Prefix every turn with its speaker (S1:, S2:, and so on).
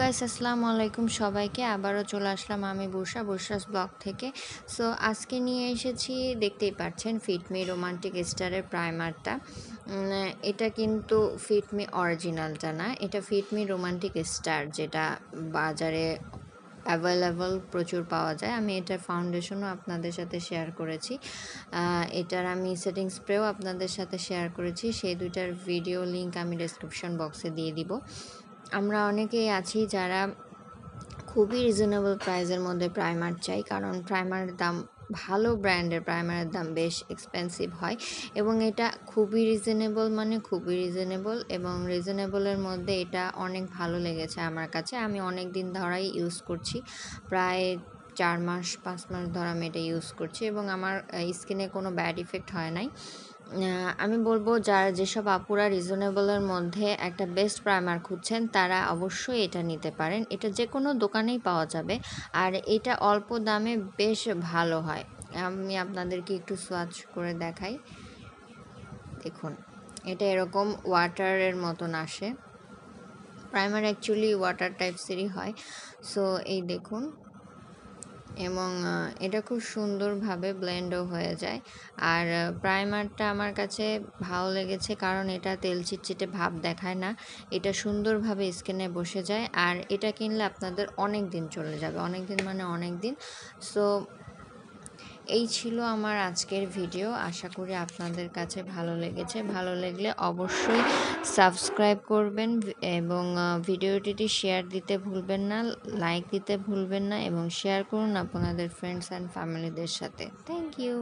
S1: Guys আসসালামু আলাইকুম সবাইকে। আবারও চলে আসলাম আমি বর্ষা, বর্ষাস ব্লগ থেকে। সো আজকে নিয়ে এসেছি, দেখতেই পাচ্ছেন ফিটমি রোমান্টিক স্টারের প্রাইমারটা এটা কিন্তু ফিটমি অরিজিনালটা না, এটা ফিটমি রোমান্টিক স্টার যেটা বাজারে অ্যাভেলেবল প্রচুর পাওয়া যায়। আমি এটার ফাউন্ডেশনও আপনাদের সাথে শেয়ার করেছি। এটার আমি সেটিং স্প্রেও আপনাদের সাথে শেয়ার করেছি। সেই দুইটার ভিডিও লিঙ্ক আমি ডেসক্রিপশন বক্সে দিয়ে দিব। আমরা অনেকেই আছি যারা খুবই রিজনেবল প্রাইসের মধ্যে প্রাইমার চাই, কারণ প্রাইমারের দাম ভালো ব্র্যান্ডের প্রাইমারের দাম বেশ এক্সপেন্সিভ হয় এবং এটা খুবই রিজনেবল মানে খুবই রিজনেবল এবং রিজনেবলের মধ্যে এটা অনেক ভালো লেগেছে আমার কাছে। আমি অনেক দিন ধরাই ইউজ করছি। প্রায় চার মাস, পাঁচ মাস ধরে আমি এটা ইউজ করছি এবং আমার স্কিনে কোনো ব্যাড ইফেক্ট হয় নাই। আমি বলব যারা যেসব আপুরা রিজনেবলের মধ্যে একটা বেস্ট প্রাইমার খুঁজছেন, তারা অবশ্যই এটা নিতে পারেন। এটা যে কোনো দোকানেই পাওয়া যাবে আর এটা অল্প দামে বেশ ভালো হয়। আমি আপনাদেরকে একটু সোয়াচ করে দেখাই। দেখুন, এটা এরকম ওয়াটারের মতন আসে। প্রাইমার অ্যাকচুয়ালি ওয়াটার টাইপসেরই হয়। সো এই দেখুন। এবং এটা খুব সুন্দরভাবে ব্লেন্ডও হয়ে যায়। আর প্রাইমারটা আমার কাছে ভালো লেগেছে কারণ এটা তেল চিটচিটে ভাব দেখায় না। এটা সুন্দরভাবে স্কিনে বসে যায়। আর এটা কিনলে আপনাদের অনেক দিন চলে যাবে। অনেক দিন মানে অনেক দিন সো এই ছিল আমার আজকের ভিডিও। আশা করি আপনাদের কাছে ভালো লেগেছে। ভালো লাগলে অবশ্যই সাবস্ক্রাইব করবেন এবং ভিডিওটি শেয়ার দিতে ভুলবেন না, লাইক দিতে ভুলবেন না এবং শেয়ার করুন আপনাদের ফ্রেন্ডস অ্যান্ড ফ্যামিলিদের সাথে। Thank you